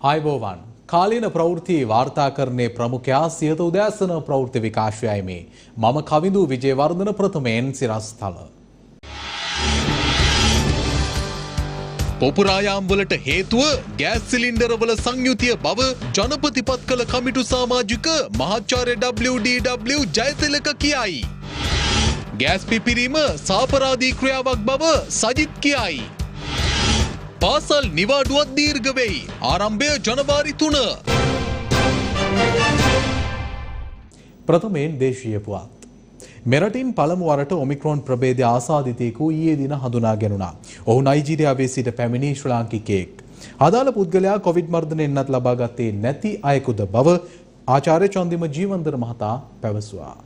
ආයිබෝවන් කාලීන ප්‍රවෘත්ති වාර්තාකරණයේ ප්‍රමුඛයා සියත උදෑසන ප්‍රවෘත්ති විකාශයයි මේ. මම කවිඳු විජේවර්ධන ප්‍රථමයෙන් සිරස්තල. පොපුරායාම්වලට හේතුව ගෑස් සිලින්ඩරවල සංයුතිය බව ජනපතිපත් කළ කමිටු සාමාජික මහාචාර්ය WDW ජයතිලක කියයි. ගෑස් පිපිරීම සාපරාධී ක්‍රියාවක් බව සජිත් කියයි. පාසල් නිවාඩුවත් දීර්ඝ වෙයි. ආරම්භය ජනවාරි 3. ප්‍රථමයෙන් දේශීය පුවත්. මෙරටින් පළමු වරට ඔමික්‍රෝන් ප්‍රභේදය ආසාදිතයෙකු ඊයේ දින හඳුනා ගැනුණා. ඔහු නයිජීරියාවේ සිට පැමිණි ශ්‍රී ලාංකිකයෙක්. අදාළ පුද්ගලයා කොවිඩ් මර්ධන එන්නත් ලබා ගත්තේ නැති අයෙකුද බව ආචාර්ය චන්දිම ජීවන්දර මහතා පැවසුවා.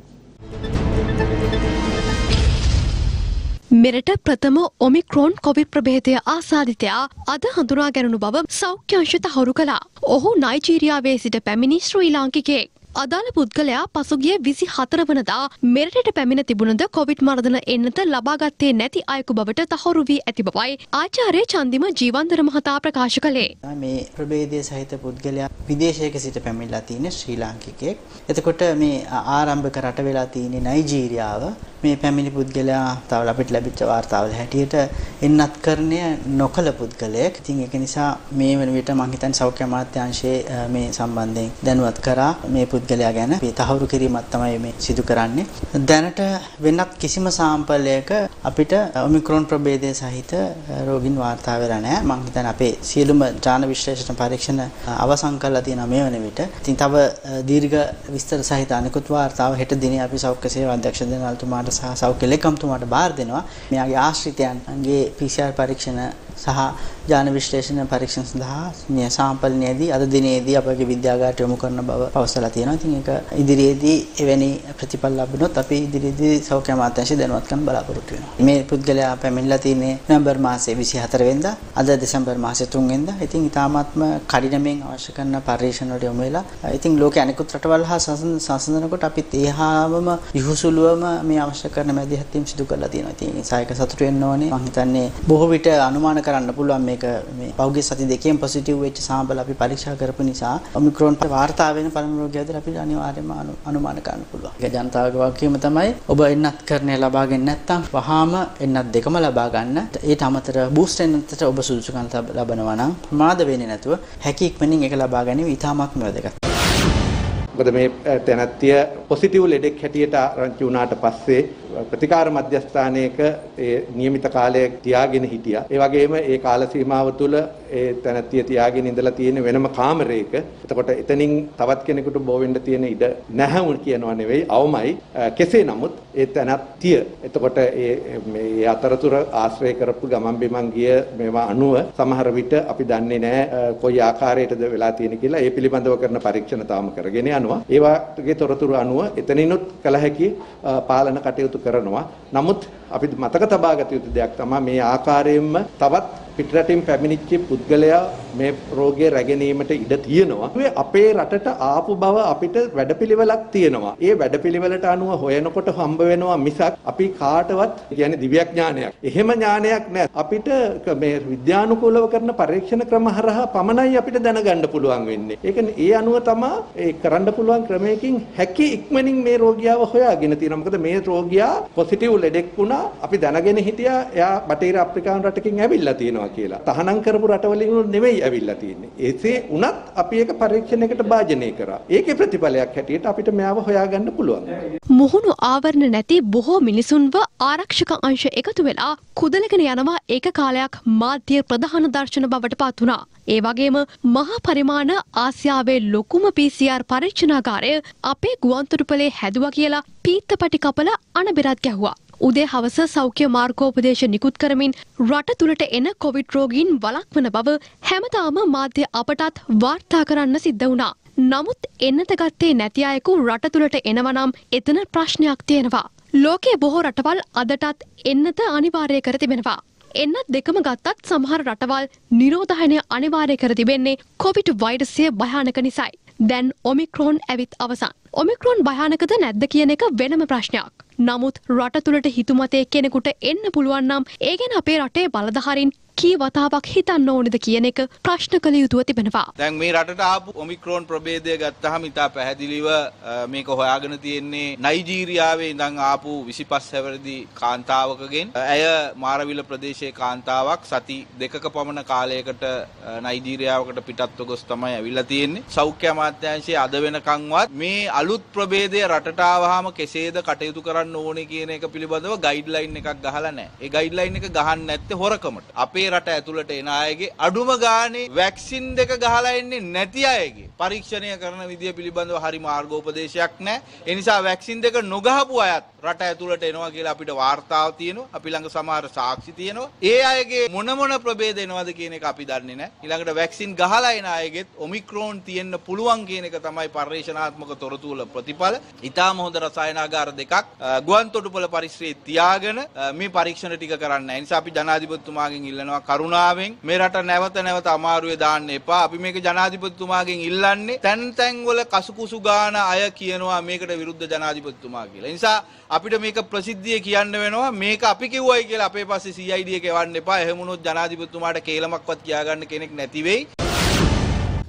මෙරට ප්‍රථම ඔමික්‍රෝන් කොවිඩ් ප්‍රභේදය ආසාධිතයා අද හඳුනා ගැනුණු බව සෞඛ්‍යංශ තහවුරු කළා. ඔහු නයිජීරියාවේ සිට පැමිණි ශ්‍රී ලාංකිකයෙක්. අදාළ පුද්ගලයා පසුගිය විසි හතර වනදා මෙරටට පැමිණ තිබුණද කොවිඩ් මර්ධන එන්නත ලබාගත්තේ නැති අයකු බවට තහවුරු වී ඇති බවයි ආචාර්ය චන්දිම ජීවන්දර මහතා ප්‍රකාශ කළේ. මේ ප්‍රභේදය සහිත පුද්ගලයා විදේශයක සිට පැමිණලා තියෙන ශ්‍රී ලාංකිකයෙක්. එතකොට මේ ආරම්භක රට වෙලා තියෙන්නේ නයිජීරියාව. මේ පැමිණි පුද්ගලයා තව අපිට ලැබිච්ච වාර්තාවල හැටියට එන්නත් කරණය නොකළ පුද්ගලයෙක්. ඉතින් ඒක නිසා මේ වෙන විට මම හිතන්නේ සෞඛ්‍ය අමාත්‍යාංශයේ මේ සම්බන්ධයෙන් දැනුවත් කරා මේ පුද්ගලයා ගැන මේ තහවුරු කිරීමක් තමයි මේ සිදු කරන්නේ. දැනට වෙනත් කිසිම සාම්පලයක අපිට ඔමික්‍රෝන් ප්‍රභේදය සහිත රෝගීන් වාර්තා වෙලා නැහැ. මම හිතන්නේ අපේ සියලුම ජාන විශ්ලේෂණ පරීක්ෂණ අවසන් කරලා තියෙනවා මේ වන විට. ඉතින් තව දීර්ඝ විස්තර සහිත අනිකුත් වාර්තාව හෙට දිනේ අපි සෞඛ්‍ය සේවා අධ්‍යක්ෂ දෙනාල්තුමාට සහ සෞඛ්‍ය ලේකම්තුමාට බාර දෙනවා. මෙයාගේ ආශ්‍රිතයන්ගේ PCR පරීක්ෂණ සහ ජාන විශ්ලේෂණ පරීක්ෂණ සඳහා මේ සාම්පල් නියදී අද දිනේදී අපගේ විද්‍යාගාරයට යොමු කරන බව පවසලා තියෙනවා. ඉතින් ඒක ඉදිරියේදී එවැනි ප්‍රතිඵල ලැබුණොත් අපි ඉදිරියේදී සෞඛ්‍ය අමාත්‍යාංශය දැනුවත් කරන්න බලාපොරොත්තු වෙනවා. මේ පුද්ගලයා පැමිණලා තියෙන්නේ නොවැම්බර් මාසයේ 24 වෙනිදා අද දෙසැම්බර් මාසයේ 3 වෙනිදා. ඉතින් ඊටාත්ම කඩිනමින් අවශ්‍ය කරන පරීක්ෂණ වලට යොමු වෙලා ඉතින් ලෝකයේ අනෙකුත් රටවල් හා සංසන්දනකොට අපිත් ඒහාම යහුසුලුවම මේ අවශ්‍ය කරන මැදිහත් වීම සිදු කරලා තියෙනවා. ඉතින් ඒ සායක සතුටු වෙන්න ඕනේ. මම හිතන්නේ බොහෝ විට අනුමාන කරන්න පුළුවන් මේක මේ පෞද්ගලික සති දෙකෙන් පොසිටිව් වෙච්ච සාම්පල අපි පරීක්ෂා කරපු නිසා ඔමික්‍රෝන් වාර්තා වෙන පළමු රෝගියාද අපිට අනිවාර්යයෙන්ම අනුමාන කරන්න පුළුවන්. ඒක ජනතාවගේ වාක්‍යම තමයි ඔබ එන්නත් කරන්නේ ලබාගෙන නැත්නම් වහාම එන්නත් දෙකම ලබා ගන්න. ඊට අමතර බූස්ටර් එන්නතට ඔබ සුදුසුකම් ලබනවා නම් ප්‍රමාද වෙන්නේ නැතුව හැකි ඉක්මනින් ඒක ලබා ගැනීම ඉතාමත්ම වැදගත්. මොකද මේ තැනැත්තිය පොසිටිව් ලෙඩෙක් හැටියට ආරංචි වුණාට පස්සේ ප්‍රතිකාර මධ්‍යස්ථානයක ඒ નિયમિત කාලයක් තියාගෙන හිටියා. ඒ වගේම ඒ කාල සීමාව තුළ ඒ තැනැත්තිය තියාගෙන ඉඳලා තියෙන වෙනම කාමරයක. එතකොට එතනින් තවත් කෙනෙකුට බෝ වෙන්න තියෙන ඉඩ නැහැ උන් කියනවා නෙවෙයි අවමයි. කෙසේ නමුත් ඒ තැනැත්තිය එතකොට ඒ මේ අතරතුර ආශ්‍රය කරපු ගමන් බිමන් ගිය මේවා අනුව සමහර විට අපි දන්නේ නැහැ කොයි ආකාරයකටද වෙලා තියෙන කියලා. ඒ පිළිබඳව කරන පරීක්ෂණ තාම කරගෙන යනවා. ඒවාගේ තොරතුරු අනුව එතනිනුත් කළ හැකි පාලන කටයුතු කරනවා. නමුත් අපි මතක තබා ගත යුතු දෙයක් තමයි මේ ආකාරයෙන්ම තවත් පිටරටින් පැමිණිච්ච පුද්ගලයා මේ රෝගය රැගෙනීමට ඉඩ තියෙනවා. ඒ අපේ රටට ආපු බව අපිට වැඩපිළිවෙලක් තියෙනවා. ඒ වැඩපිළිවෙලට අනුව හොයනකොට හම්බ වෙනවා මිසක් අපි කාටවත් කියන්නේ දිව්‍යඥානයක්. එහෙම ඥානයක් නැහැ. අපිට මේ විද්‍යානුකූලව කරන පරීක්ෂණ ක්‍රම හරහා පමණයි අපිට දැනගන්න පුළුවන් වෙන්නේ. ඒක ඒ අනුව තමයි ඒ කරන්න පුළුවන් ක්‍රමයකින් හැකි ඉක්මනින් මේ රෝගියාව හොයාගෙන තියෙනවා. මොකද මේ රෝගියා පොසිටිව් ලෙඩෙක් වුණා. අපි දැනගෙන හිටියා එයා බටහිර අප්‍රිකානු රටකින් ඇවිල්ලා තියෙනවා. තියෙනවා කියලා. තහනම් කරපු රටවලින් නෙමෙයි ඇවිල්ලා තියෙන්නේ. එසේ වුණත් අපි ඒක පරීක්ෂණයකට භාජනය කරා. ඒකේ ප්‍රතිඵලයක් හැටියට අපිට මෙයාව හොයාගන්න පුළුවන්. මුහුණු ආවරණ නැති බොහෝ මිනිසුන්ව ආරක්ෂක අංශ එකතු වෙලා කුදලගෙන යනවා ඒක කාලයක් මාධ්‍ය ප්‍රධාන දර්ශන බවට පත් වුණා. ඒ වගේම මහා පරිමාණ ආසියාවේ ලොකුම PCR පරීක්ෂණාගාරය අපේ ගුවන්තොටුපලේ හැදුවා කියලා පීත්තපටි කපල අනබෙරත් ගැහුවා. උදේ හවස සෞඛ්‍ය මාර්ගෝපදේශ නිකුත් කරමින් රට තුළට එන කොවිඩ් රෝගීන් වළක්වන බව හැමදාම මාධ්‍ය අපටත් වාර්තා කරන්න සිද්ධ වුණා. නමුත් එන්නත ගත්තේ නැති අයෙකු රට තුළට එනවනම් එතන ප්‍රශ්නයක් තියෙනවා. ලෝකයේ බොහෝ රටවල් අදටත් එන්නත අනිවාර්ය කර තිබෙනවා. එන්නත් දෙකම ගත්තත් සමහර රටවල් නිරෝධහනය අනිවාර්ය කර තිබෙන්නේ කොවිඩ් වෛරසය භයානක නිසයි. දැන් ඔමික්‍රෝන් ඇවිත් අවසන්. ඔමික්‍රෝන් භයානකද නැද්ද කියන එක වෙනම ප්‍රශ්නයක්. නමුත් රට තුළට හිතුමතේ කෙනෙකුට එන්න පුළුවන් නම් ඒ ගැන අපේ රටේ බලධහරින් කී වතාවක් හිතන්න ඕනෙද කියන එක ප්‍රශ්න කළ යුතුව තිබෙනවා. දැන් මේ රටට ආපු ඔමික්‍රෝන් ප්‍රභේදය ගත්තහම ඉතා පැහැදිලිව මේක හොයාගෙන තියෙන්නේ නයිජීරියාවේ ඉඳන් ආපු 25 හැවිරිදි කාන්තාවකගෙන් ඇය මාරවිල ප්‍රදේශයේ කාන්තාවක් සති දෙකක පමණ කාලයකට නයිජීරියාවකට පිටත්ව ගොස් තමයි ඇවිල්ලා තියෙන්නේ. සෞඛ්‍ය අමාත්‍යාංශයේ අද වෙනකන්වත් මේ අලුත් ප්‍රභේදය රටට ආවහම කෙසේද කටයුතු කරන්න ඕනේ කියන එක පිළිබඳව ගයිඩ්ලයින් එකක් ගහලා නැහැ. ඒ ගයිඩ්ලයින් එක ගහන්න නැත්තේ හොරකමට. අපේ රට ඇතුළට එන අයගේ අඩුම ගානේ වැක්සින් දෙක ගහලා එන්නේ නැති අයගේ පරීක්ෂණය කරන විදිය පිළිබඳව හරි මාර්ගෝපදේශයක් නැහැ. ඒ නිසා වැක්සින් දෙක නොගහපු අයත් රට ඇතුළට එනවා කියලා අපිට වාර්තාව තියෙනවා. අපි ළඟ සමහර සාක්ෂි තියෙනවා. ඒ අයගේ මොන මොන ප්‍රභේද එනවද කියන එක අපි දන්නේ නැහැ. ඊළඟට වැක්සින් ගහලා එන අයගෙත් ඔමික්‍රෝන් තියෙන්න පුළුවන් කියන එක තමයි පර්යේෂණාත්මක තොරතුරු ප්‍රතිඵල. ඊටාම හොඳ රසායනාගාර දෙකක් ගුවන් තොටුපළ පරිශ්‍රයේ තියාගෙන මේ පරීක්ෂණ ටික කරන්න. ඒ නිසා අපි ජනාධිපතිතුමාගෙන් ඉල්ලනවා කරුණාවෙන් මේ රට නැවත නැවත අමාරුවේ දාන්න එපා. අපි මේක ජනාධිපතිතුමාගෙන් ඉල්ලන්නේ තැන් තැන් වල කසුකුසු ගාන අය කියනවා මේකට විරුද්ධ ජනාධිපතිතුමා කියලා. ඒ නිසා අපිට මේක ප්‍රසිද්ධිය කියන්න වෙනවා මේක අපි කිව්වයි කියලා අපේ පස්සේ CID එක එවන්න එපා. එහෙම වුණොත් ජනාධිපතිතුමාට කේලමක්වත් කියාගන්න කෙනෙක් නැති වෙයි.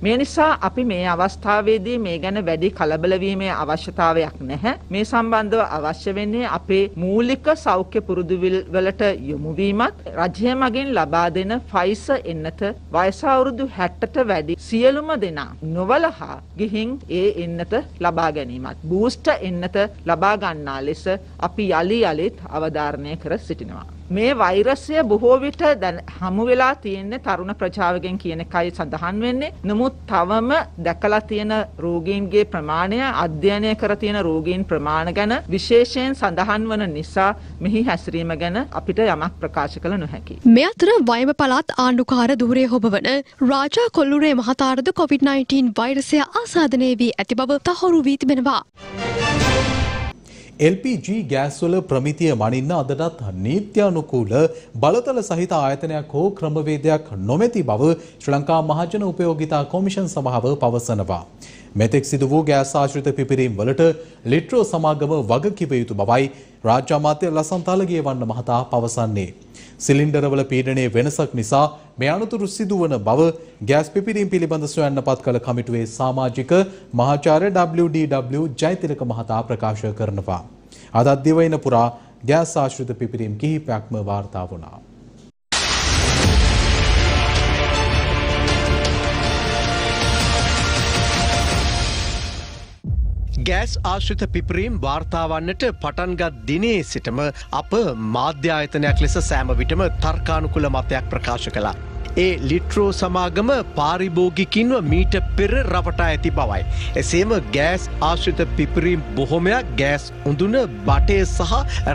මේ නිසා අපි මේ අවස්ථාවේදී මේ ගැන වැඩි කලබලවීමේ අවශ්‍යතාවයක් නැහැ. මේ සම්බන්ධව අවශ්‍ය වෙන්නේ අපේ මූලික සෞඛ්‍ය පුරුදුවලට යොමුවීමත් රජය මගින් ලබා දෙන ෆයිස එන්නත වයස අවුරුදු 60ට වැඩි සියලුම දෙනා නොවලහා ගිහින් ඒ එන්නත ලබා ගැනීමත් බූස්ටර් එන්නත ලබා ගන්නා ලෙස අපි යලි යලිත් අවධාරණය කර සිටිනවා. මේ වෛරසය බොහෝ විට දැන් හමු වෙලා තියෙන්නේ තරුණ ප්‍රජාවගෙන් කියන එකයි සඳහන් වෙන්නේ. නමුත් තවම දැකලා තියෙන රෝගීන්ගේ ප්‍රමාණය අධ්‍යයනය කර තියෙන රෝගීන් ප්‍රමාණ ගැන විශේෂයෙන් සඳහන් වන නිසා මෙහි හැසිරීම ගැන අපිට යමක් ප්‍රකාශ කළ නොහැකි. මේ අතර වයම පළාත් ආණ්ඩුකාර ධූරය හොබවන රාජා කොල්ලුරේ මහතාරද COVID-19 වෛරසය ආසාධනය වී ඇති බව තහවුරු වී තිබෙනවා. LPG ගෑස්වල ප්‍රමිතිය මනින්න අදටත් නීත්‍යානුකූල බලතල සහිත ආයතනයක් හෝ ක්‍රමවේදයක් නොමැති බව ශ්‍රී ලංකා මහජන උපයෝගිතා කොමිෂන් සභාව පවසනවා. මෙතෙක් සිදු වූ ගෑස් ආශ්‍රිත පිපිරීම් වලට ලිට්‍රෝ සමාගම වගකිව යුතු බවයි රාජ්‍ය අමාත්‍ය ලසන්ත අලගියවන්න මහතා පවසන්නේ. සිලින්ඩරවල පීඩනයේ වෙනසක් නිසා මේ අනතුරු සිදුවන බව ගෑස් පිපිරීම් පිළිබඳ සොයන්න පත් කළ කමිටුවේ සමාජික මහාචාර්ය WDW ජයතිලක මහතා ප්‍රකාශ කරනවා. අදත් දිවයින පුරා ගෑස් ආශ්‍රිත පිපිරීම් කිහිපයක්ම වාර්තා වුණා. ගෑස් ආශ්‍රිත පිපරීම් වාර්තාවන්නට පටන්ගත් දිනේ සිටම අප මාධ්‍යායතනයක් ලෙස සෑම විටම තර්කානුකුල මතයක් ප්‍රකාශ කලා. ඒ ලිට්‍රෝ සමාගම පාරිභෝගිකින්ව මීට පෙර රවටා ඇති බවයි. එසේම ගෑස් ආශ්‍රිත පිපරීම් බොහොමයක් ගෑස් උඳුන බටේ සහ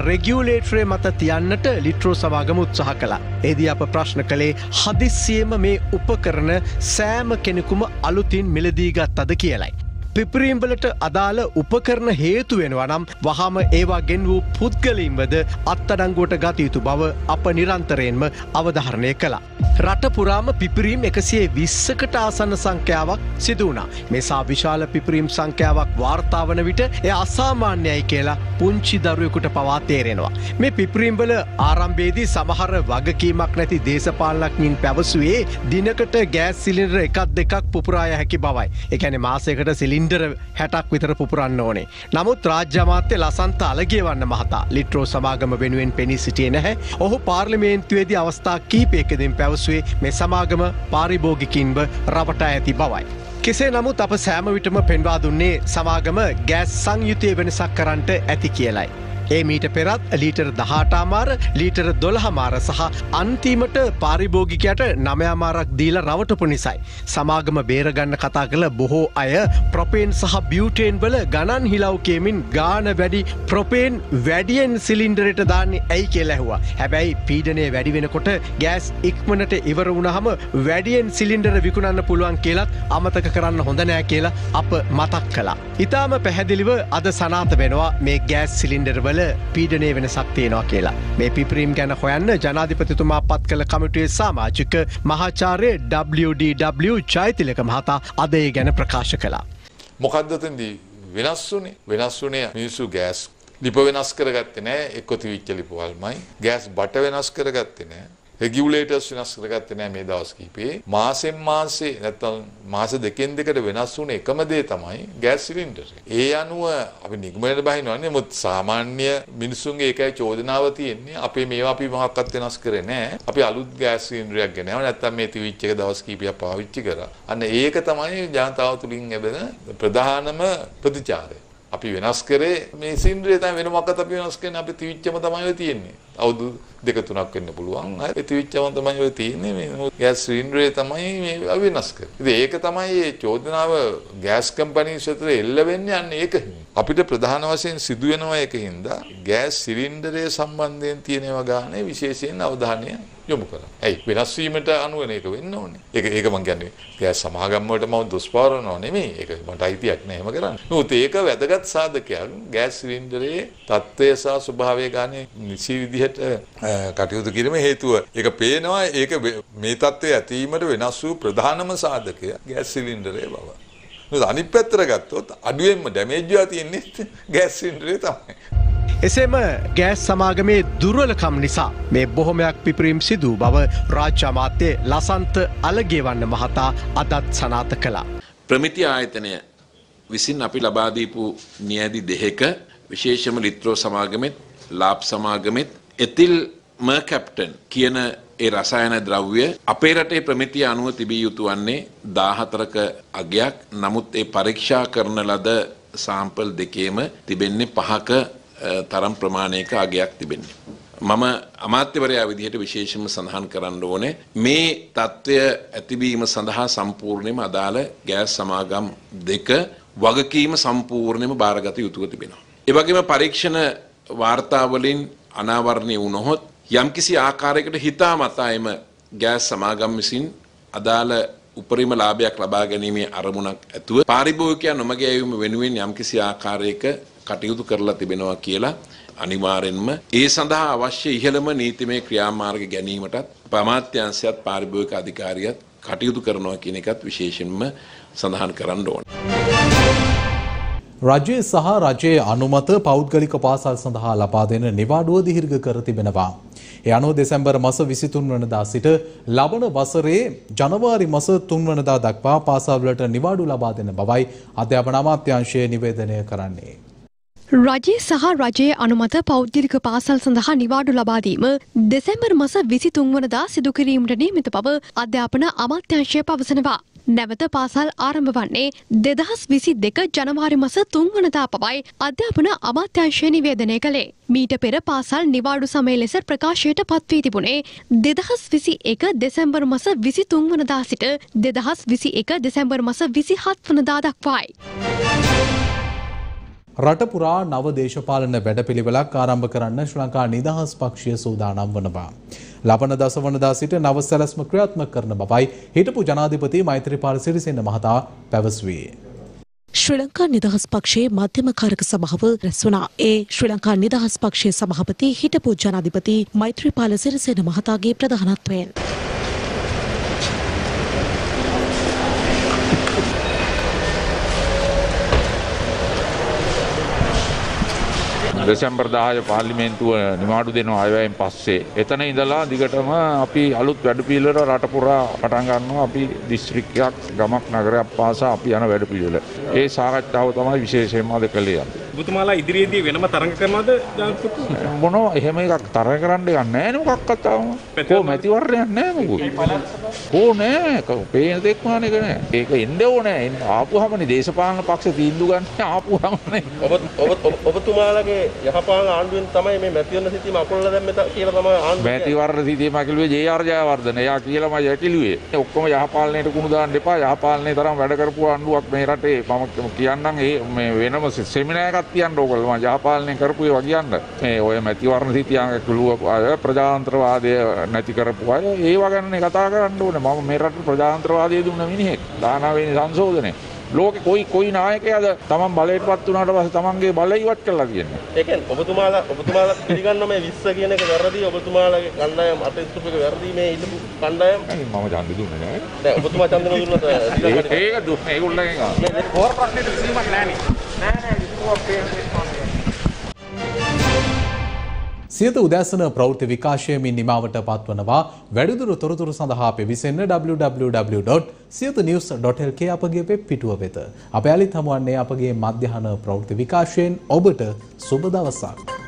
රෙගියලේට්‍රේ මත තියන්නට ලිට්‍රෝ සමාගම උත්සාහ කලා. එදී අප ප්‍රශ්න කළේ හදිස්සියම මේ උපකරන සෑම කෙනෙකුම අලුතින් මිලදීගත් අද කියලයි. පිපරීම්වලට අදාළ උපකරන හේතු වෙනවා නම් වහම ඒවා ගෙන් වූ පුද්ගලින්වද අත්තඩංගුවට ගතයුතු බව අප නිරන්තරයෙන්ම අවධහරණය කළා. රටපුරාම පිපිරීම් එකසිේ විස්සකට ආසන්න සංඛ්‍යාවක් සිදුවනා. මෙසා විශාල පිපිරීම් සංඛ්‍යාවක් වාර්තාාවන විට එය අසාමාන්‍යයි කියලා පුංචි දරුවෙකුට පවා තේරෙනවා. මේ පිපිරීම්වල ආරම්භේදී සමහර වගකීමක් නැති දේශපාලනක්මින් පැවසුවේ දිනකට ගෑස් සිලින්ඩර එකක් දෙකක් පුපුරාය හැකි බවයි. එකැන මාසයකට සිලින් සිලින්ඩර හැටක් විතර පුපුරන්න ඕනේ. නමුත් රාජ්‍යමාත්‍ය ලසන්ත අලගේ වන්න මහතා ලිට්‍රෝ සමාගම වෙනුවෙන් පෙනී සිටිය නැහැ. ඔහු පාර්ලිමේන්තුවේදී අවස්ථා කීපයකදින් පැවසුවේ මේ සමාගම පාරිභෝගිකින්ව රවටා ඇති බවයි. කෙසේ නමුත් අප සෑම විටම පෙන්වා දුන්නේ සමාගම ගෑස් සංයුතය වෙනසක් කරන්නට ඇති කියලයි. ඒ මීට පෙරත් ලීටර් දහටාමාර ලීටර් දොළහමාර සහ අන්තිමට පාරිභෝගිකයට නමයාමාරක් දීල රවටපු නිසයි. සමාගම බේරගන්න කතා කළ බොහෝ අය ප්‍රපේන් සහ බියුටේන් වල ගණන් හිලව්කේමින් ගාන වැඩි ප්‍රපේන් වැඩියෙන් සිලින්ඩරට දාන්නේ ඇයි කියලැහවා. හැබැයි පීඩනය වැඩි වෙනකොට ගෑස් ඉක්මනට ඉවර වුණහම වැඩියෙන් සිලින්ඩර විකුණන්න පුළුවන් කියලත් අමතක කරන්න හොඳනෑ කියලා අප මතක් කලා. ඉතාම පැහැදිලිව අද සනාත වෙනවා මේ ගෑස් සිලින්ඩර්වල වල පීඩනය වෙන සක්තියනවා කියලා. මේ පිපරීම් ගැන හොයන්න ජනාධිපතිතුමා පත් කළ කමිටුවේ සාමාජික මහාචාරය WDW චෛතිලක මහතා අදේ ගැන ප්‍රකාශ කළා. මොකක්දතන්දී වෙනස් වනේ වෙනස් වනේ මිනිස්සු ගෑස් ලිප වෙනස් කරගත්තේ නෑ. එක්කොති විච්ච ලිපවල්මයි. ගෑස් බට වෙනස් කරගත්තේ නෑ. රෙගියුලේටර්ස් වෙනස් කරගත්තේ නැහැ මේ දවස් කිහිපේ. මාසෙන් මාසේ නැත්තම් මාස දෙකෙන් දෙකට වෙනස් වුණ එකම දේ තමයි ගෑස් සිලින්ඩර්. ඒ අනුව අපි නිගමනයට බහිනවන්නේ මොකද සාමාන්‍ය මිනිසුන්ගේ ඒකයි චෝදනාව තියෙන්නේ අපේ මේවා අපි මොකක්වත් වෙනස් කරේ නැහැ. අපි අලුත් ගෑස් සිලින්ඩරයක් ගෙනාවා නැත්තම් මේ තිවිච් එක දවස් කිහිපයක් පාවිච්චි කරා. අන්න ඒක තමයි ජනතාව තුලින් ලැබෙන ප්‍රධානම ප්‍රතිචාරය. අපි වෙනස් කරේ මේ සින්ද්‍රය තමයි වෙන මොකක්ද අපි වෙනස් කරන්නේ අපි තිවිච්චම තමයි ඔය තියෙන්නේ. අවුරුදු දෙක තුනක් වෙන්න පුළුවන්. හරි තිවිච්චම තමයි ඔය තියෙන්නේ මේ ගෑස් සිලින්ඩරය තමයි මේ වෙනස් කරේ. ඉතින් ඒක තමයි මේ චෝදනාව ගෑස් කම්පැනිස් වෙතට එල්ල වෙන්නේ අන්න ඒක අපිට ප්‍රධාන වශයෙන් සිදු වෙනවා ඒකින්ද ගෑස් සිලින්ඩරය සම්බන්ධයෙන් තියෙනවා ගානේ විශේෂයෙන් අවධානය යොමු කරා. ඇයි වෙනස් වීමට අනුව මේක වෙන්න ඕනේ. ඒක ඒක මම කියන්නේ ගෑස් සමාගම් වලට මම දොස් පාරනවා නෙමෙයි. ඒක මට අයිතියක් නෑ එහෙම කරන්න. නමුත් ඒක වැදගත් සාධකයක්. ගෑස් සිලින්ඩරයේ තත්ත්වය සහ ස්වභාවය ගානේ නිසි විදිහට කටයුතු කිරීම හේතුව. ඒක පේනවා ඒක මේ තත්ත්වය ඇතිවීමට වෙනස් වූ ප්‍රධානම සාධකය ගෑස් සිලින්ඩරයේ බව. මොකද අනිත් පැත්තට ගත්තොත් අඩුවෙන්ම ඩැමේජ් වෙලා තියෙන්නේ ගෑස් සිලින්ඩරේ තමයි. එසේම ගෑස් සමාගමේ දුර්වලකම් නිසා මේ බොහොමයක් පිපරීම් සිදූ බව රාජ්‍ය අමාත්‍යය ලසන්ත අලගේවන්න මහතා අදත් සනාත කළා. ප්‍රමිති ආයතනය විසින් අපි ලබාදීපු නියැදි දෙහෙක විශේෂම ලිත්‍රෝ සමාගමෙත් ලාබ් සමාගමෙත් එතිල් මර්කැප්ටන් කියන ඒ රසායන ද්‍රව්‍ය අපේ රටේ ප්‍රමිතිය අනුව තිබිය යුතු වන්නේ දාහතරක අගයක් නමුත් ඒ පරීක්ෂා කරන ලද සාම්පල් දෙකේම තිබෙන්නේ පහක තරම් ප්‍රමාණයක අගයක් තිබෙන්නේ. මම අමාත්‍යවරයා විදිහට විශේෂම සඳහන් කරන්න ඕනේ මේ தত্ত্বය ඇතිවීම සඳහා සම්පූර්ණයෙන්ම අදාළ ගෑස් සමාගම් දෙක වගකීම සම්පූර්ණයෙන්ම බාරගත යුතුව තිබෙනවා. ඒ වගේම පරීක්ෂණ වාර්තාවලින් අනාවරණය වුණොත් යම්කිසි ආකාරයකට හිතාමතා එම ගෑස් සමාගම් විසින් අදාළ උපරිම ලාභයක් ලබා ගැනීමේ අරමුණක් ඇතුව පාරිභෝගිකයන් නොමග යෑම වෙනුවෙන් යම්කිසි ආකාරයක කටයුතු කරලා තිබෙනවා කියලා අනිවාර්යෙන්ම ඒ සඳහා අවශ්‍ය ඉහළම නීතිමය ක්‍රියාමාර්ග ගැනීමටත් අමාත්‍යංශයත් පාරිභෝගික අධිකාරියත් කටයුතු කරනවා කියන එකත් විශේෂයෙන්ම සඳහන් කරන්න ඕන. රජය සහ රජයේ අනුමත පෞද්ගලික පාසල් සඳහා ලබා දෙන නිවාඩුව දිහිර්ග කර තිබෙනවා. ඒ අනුව දෙසැම්බර් මස 23 වනදා සිට ලබන වසරේ ජනවාරි මස 3 වනදා දක්වා පාසල්වලට නිවාඩු ලබා දෙන බවයි අධ්‍යාපන අමාත්‍යාංශය නිවේදනය කරන්නේ. රජය සහ රජයේ අනුමත පෞද්ගලික පාසල් සඳහා නිවාඩු ලබාදීම දෙසැම්බර් මස විසි තුන්වනදා සිදුකිරීමට නියමිත බව අධ්‍යාපන අමාත්‍යංශය පවසනවා. නැවත පාසල් ආරම්භ වන්නේ දෙදහස් විසි දෙක ජනවාරි මස තුන්වනදා පවයි අධ්‍යාපන අමාත්‍යංශය නිවේදනය කළේ. මීට පෙර පාසල් නිවාඩු සමය ලෙස ප්‍රකාශයට පත්වී තිබුණේ දෙදහස් විසි එක දෙසැම්බර් මස විසි තුන්වනදා සිට දෙදහස් විසි එක දෙසැම්බර් මස විසි හත් වනදා දක්වායි. රට පුරා නව දේශපාලන වැඩපිළිවෙලක් ආරම්භ කරන්න ශ්‍රී ලංකා නිදහස් පක්ෂය සූදානම් වනවා. ලබන දසවනදා සිට නව සැලැස්ම ක්‍රියාත්මක කරන බවයි හිටපු ජනාධිපති මෛත්‍රීපාල සිරිසේන මහතා පැවසුවේ. ශ්‍රී ලංකා නිදහස් පක්ෂයේ මධ්‍යම කාරක සභාව රැස් වුණා. ඒ ශ්‍රී ලංකා නිදහස් පක්ෂයේ සභාපති හිටපු ජනාධිපති මෛත්‍රීපාල සිරිසේන මහතාගේ ප්‍රධානත්වයෙන්. දෙසැම්බර් 10 පාර්ලිමේන්තුව නිවාඩු දෙන අයවැයෙන් පස්සේ එතන ඉඳලා දිගටම අපි අලුත් වැඩපිළිවෙල රට පුරා පටන් ගන්නවා අපි දිස්ත්‍රික්කයක් ගමක් නගරයක් පාසා අපි යන වැඩපිළිවෙල. ඒ සාකච්ඡාව තමයි විශේෂයෙන්ම අද කළේ. ඔබතුමාලා ඉදිරියේදී වෙනම තරඟ කරනවද? මොනවා එහෙම එකක් තරඟ කරන්න යන්නේ නැහැ නේ මොකක්වත් තාම. කෝ මැතිවරණයක් නැහැ මොකෝ. කෝ නෑ පේන දෙයක් මානේක නෑ. ඒක එන්න ඕනේ. එන්න ආපුවමනේ දේශපාලන පක්ෂ තීන්දුව ගන්න ආපුවමනේ. ඔබ ඔබතුමාලගේ යහපාලන ආණ්ඩුවෙන් තමයි මේ මැතිවරණ සිටීම අකුලලා දැම්මේ කියලා තමයි ආණ්ඩුව. මැතිවරණ සිටීම කිව්වේ ජේ.ආර් ජයවර්ධන. එයා කියලා මම යටිලුවේ. ඔක්කොම යහපාලනයට කුණු දාන්න එපා. යහපාලනයේ තරම් වැඩ කරපු ආණ්ඩුවක් මේ රටේ මම කියන්නම් ඒ මේ වෙනම සෙමිනාර් එකක් තියන්න ඕගොල්ලෝ මම යහපාලනය කරපු ඒවා කියන්න. මේ ඔය මැතිවරණ සිටියාගේ කිව්ව අය ප්‍රජාතන්ත්‍රවාදය නැති කරපු අය ඒවා ගැන කතා කරන්න ඕනේ. මම මේ රටට ප්‍රජාතන්ත්‍රවාදය දුන්න මිනිහෙක්. 19 වෙනි සංශෝධනය. ලෝකෙ කොයි කොයි නායකයාද තමන් බලයටපත් වුණාට පස්සේ තමන්ගේ බලය ඉවත් කරලා තියෙන්නේ. ඒ කියන්නේ ඔබතුමාලා ඔබතුමාලා පිළිගන්න මේ 20 කියන එක වැරදි ඔබතුමාලාගේ කණ්ඩායම අටස්තුප එක වැරදි මේ ඉල්ලපු කණ්ඩායම. මම ඡන්දෙ දුන්නේ නෑ. දැන් ඔබතුමා ඡන්දෙ දුන්නත් ඒක දුන්නේ ඒගොල්ලන්ගෙන්. මේ පොර ප්‍රශ්නෙට විසීමක් නෑනේ. නෑ නෑ සියත උදැසන ප්‍රවෘත්ති විකාශයමින් නිමාවට පත්වනවා වැඩිදුර තොරතුරු සඳහා පිවිසන්න www.සියතනිවස්.lk අපගේ වෙබ් පිටුව වෙත. අප ඇලිත් හමුවන්නේ අපගේ මධ්‍යහන ප්‍රවෘත්ති විකාශයෙන් ඔබට සුබ දවසක්.